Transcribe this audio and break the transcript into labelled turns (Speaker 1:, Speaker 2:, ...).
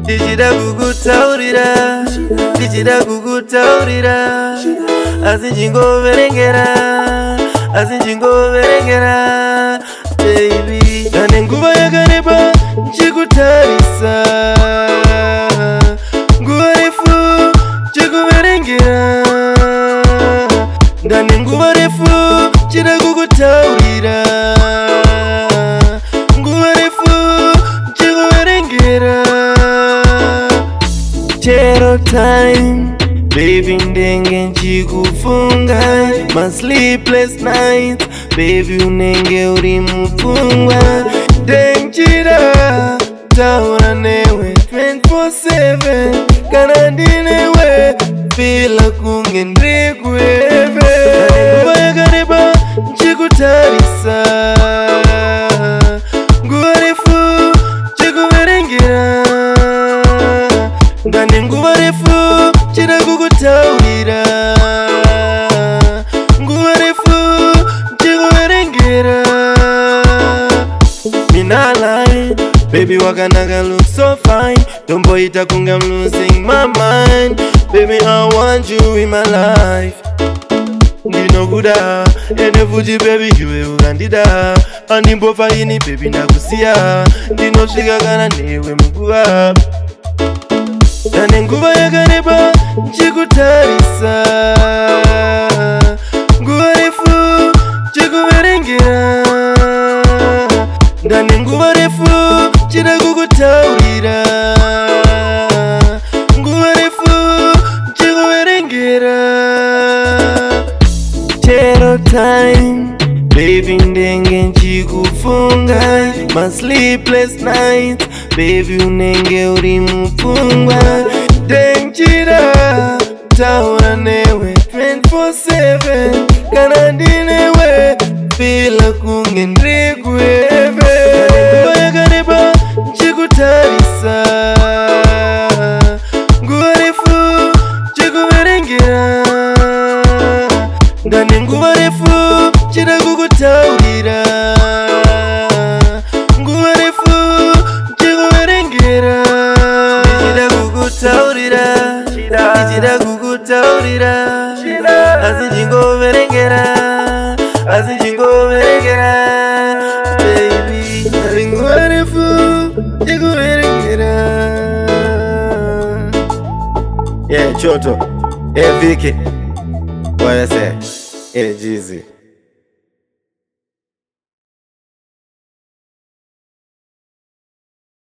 Speaker 1: ndichida kukutaurira ndichida kukutaurira asi ndingoverengera asi ndingoverengera bebi ane nguva yakareba chikutarisa nguva refu chekuverengera ndane nguva refu chida kukutaurira little time baby ndenge nchikufunga ma sleepless night baby unenge uri mupfungwa denjira taura newe 24 7 kukutaurira nguva refu ndikuverengera minalai bebi wakanaka look so fine tomboita kunge m losing my mind baby i want you in my life ndinokuda ende futi bebi iwe ukandida andimbofaini bebi ndakusiya ndinosvika kana newe muguva tane nguva yakareba chekutarisa nguva refu chekuverengera ndane nguva refu chida kukutaurira nguva refu chekuverengera tero time bebi ndenge nchikufunga masleepless night bevi unenge uri mupfungwa denjira taura newe 247 kana ndinewe fila kunge ndiri kueve nguva yakareba chikutarisa nguva refu chikuverengera ndane nguva refu chida kukutaurira kukutaurira ichida kukutaurira asi nchingoverengera asi nchingoverengera baby nguva refu yekuverengera ye choto evike wayese ejizi hey,